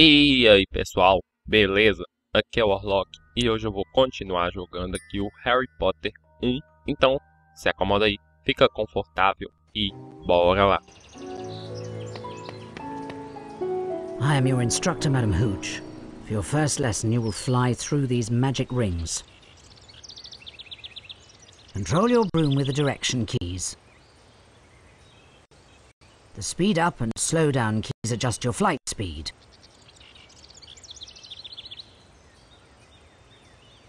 E aí pessoal, beleza? Aqui é o Orlock e hoje eu vou continuar jogando aqui o Harry Potter 1. Então, se acomoda aí, fica confortável e bora lá. I am your instructor, Madam Hooch. For your first lesson, you will fly through these magic rings. Control your broom with the direction keys. The speed up and slow down keys adjust your flight speed.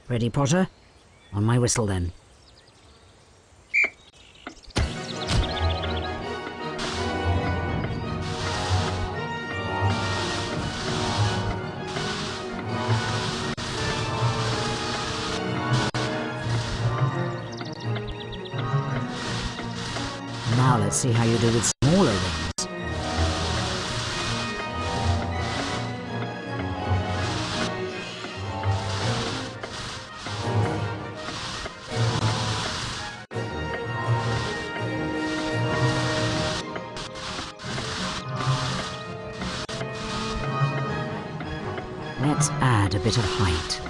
Ready, Potter? On my whistle, then. Now let's see how you do with smaller add a bit of height.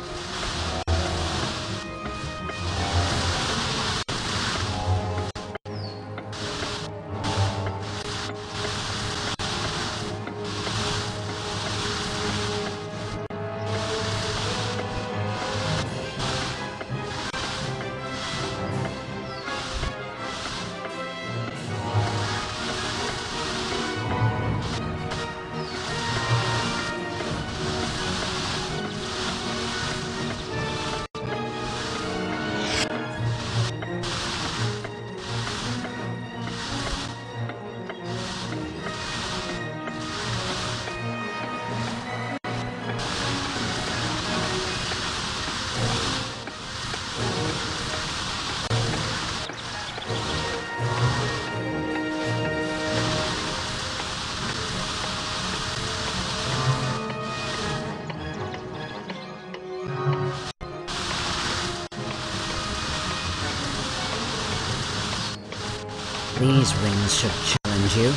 These rings should challenge you.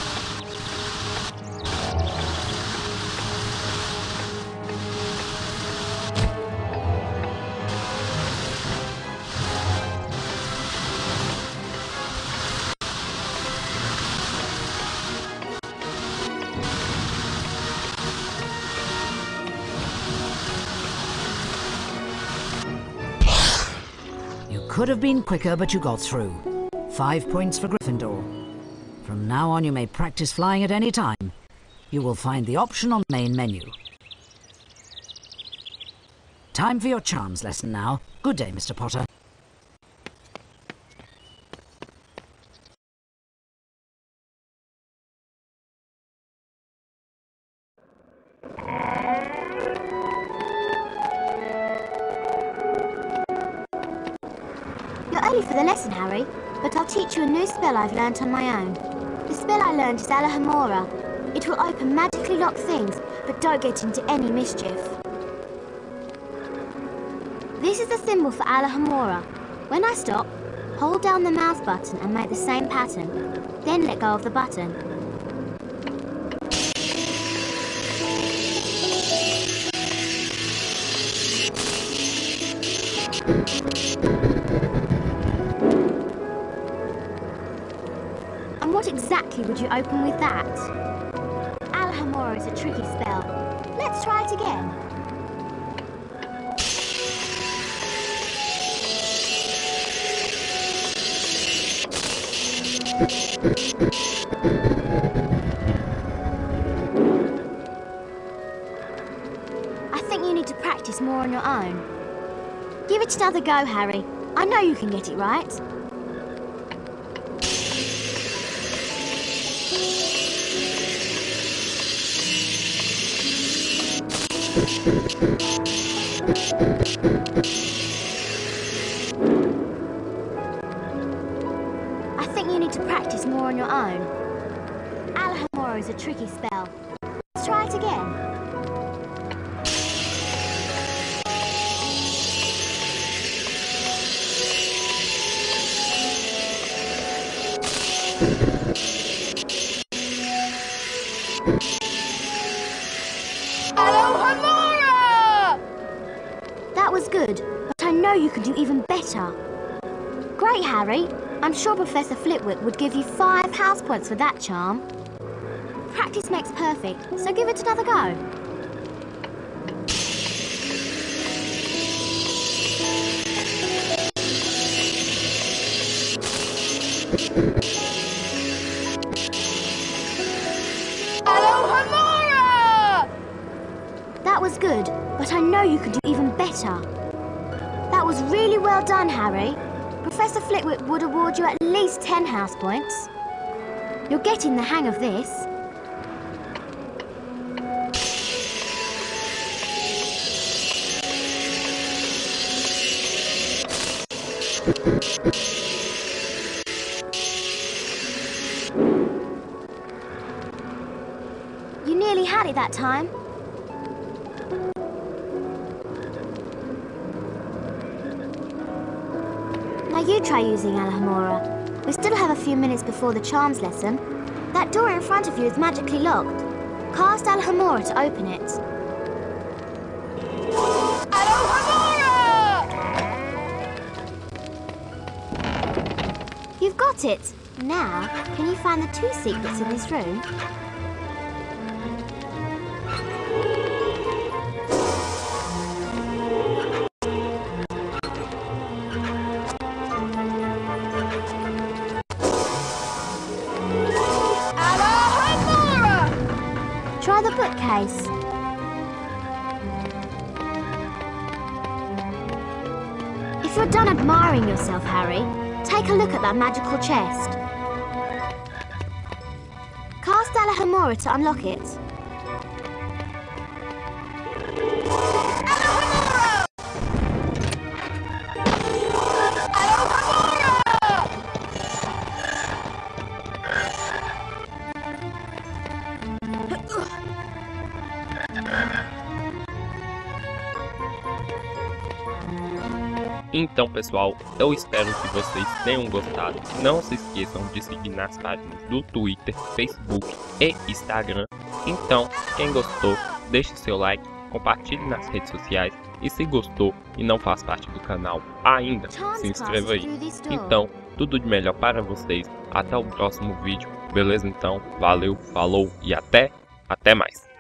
You could have been quicker, but you got through. Five points for Gryffindor. From now on, you may practice flying at any time. You will find the option on the main menu. Time for your charms lesson now. Good day, Mr. Potter. You're early for the lesson, Harry, but I'll teach you a new spell I've learnt on my own. The spell I learned is Alohomora. It will open magically locked things, but don't get into any mischief. This is the symbol for Alohomora. When I stop, hold down the mouse button and make the same pattern. Then let go of the button. Exactly would you open with that? Alohomora is a tricky spell. Let's try it again. I think you need to practice more on your own. Give it another go, Harry. I know you can get it right. I think you need to practice more on your own. Alohomora is a tricky spell. Was good, but I know you can do even better. Great, Harry. I'm sure Professor Flitwick would give you five house points for that charm. Practice makes perfect, so give it another go. That better. That was really well done, Harry. Professor Flitwick would award you at least 10 house points. You're getting the hang of this. You nearly had it that time. You try using Alohomora. We still have a few minutes before the charms lesson. That door in front of you is magically locked. Cast Alohomora to open it. You've got it! Now, can you find the two secrets in this room? Bookcase. If you're done admiring yourself, Harry, take a look at that magical chest. Cast Alohomora to unlock it. Então, pessoal, eu espero que vocês tenham gostado. Não se esqueçam de seguir nas páginas do Twitter, Facebook e Instagram. Então, quem gostou, deixe seu like, compartilhe nas redes sociais e se gostou e não faz parte do canal ainda, se inscreva aí. Então, tudo de melhor para vocês. Até o próximo vídeo. Beleza? Então, valeu, falou e até, até mais.